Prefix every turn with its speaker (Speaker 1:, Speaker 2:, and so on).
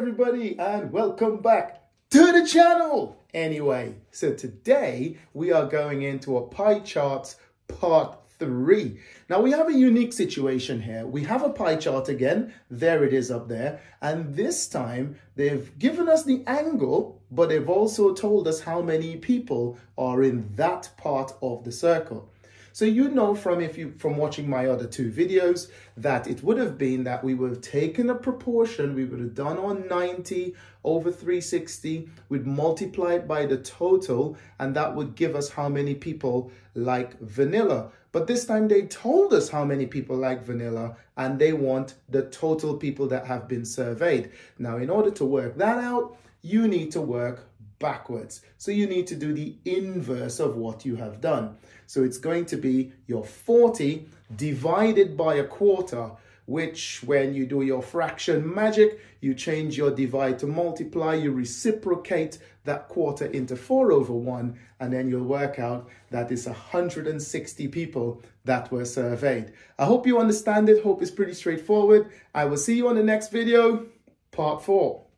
Speaker 1: everybody and welcome back to the channel. Anyway, so today we are going into a pie charts part three. Now we have a unique situation here. We have a pie chart again. There it is up there. And this time they've given us the angle, but they've also told us how many people are in that part of the circle. So you know from if you from watching my other two videos that it would have been that we would have taken a proportion, we would have done on 90 over 360, we'd multiply it by the total, and that would give us how many people like vanilla. But this time they told us how many people like vanilla and they want the total people that have been surveyed. Now, in order to work that out, you need to work backwards. So you need to do the inverse of what you have done. So it's going to be your 40 divided by a quarter, which when you do your fraction magic, you change your divide to multiply, you reciprocate that quarter into 4 over 1, and then you'll work out that it's 160 people that were surveyed. I hope you understand it. Hope it's pretty straightforward. I will see you on the next video, part 4.